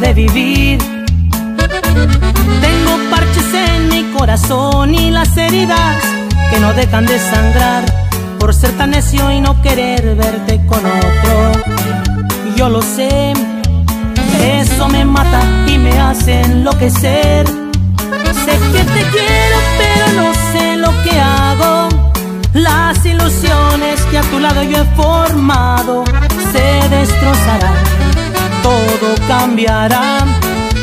de vivir. Tengo parches en mi corazón y las heridas que no dejan de sangrar por ser tan necio y no querer verte con otro. Yo lo sé, eso me mata y me hace enloquecer. Sé que te quiero, pero no sé lo que hago. Las ilusiones que a tu lado yo he formado se destrozarán, cambiará.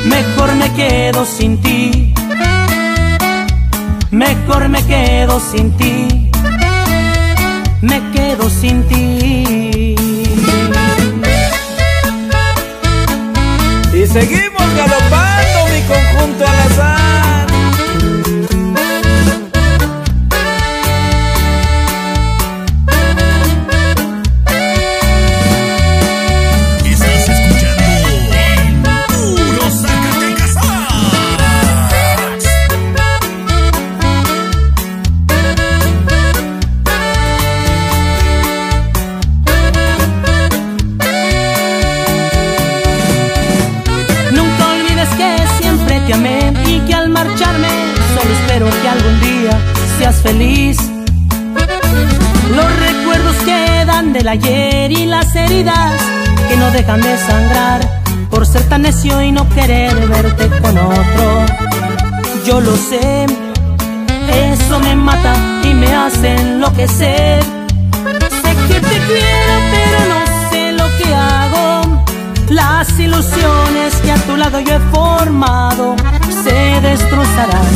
Mejor me quedo sin ti. Mejor me quedo sin ti. Me quedo sin ti. Y seguimos galopando algún día seas feliz. Los recuerdos quedan del ayer y las heridas que no dejan de sangrar por ser tan necio y no querer verte con otro. Yo lo sé, eso me mata y me hace enloquecer. Sé que te quiero, pero no sé lo que hago. Las ilusiones que a tu lado yo he formado se destrozarán,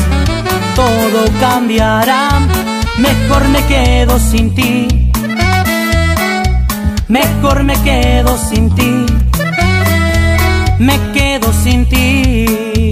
cambiará. Mejor me quedo sin ti. Mejor me quedo sin ti. Me quedo sin ti.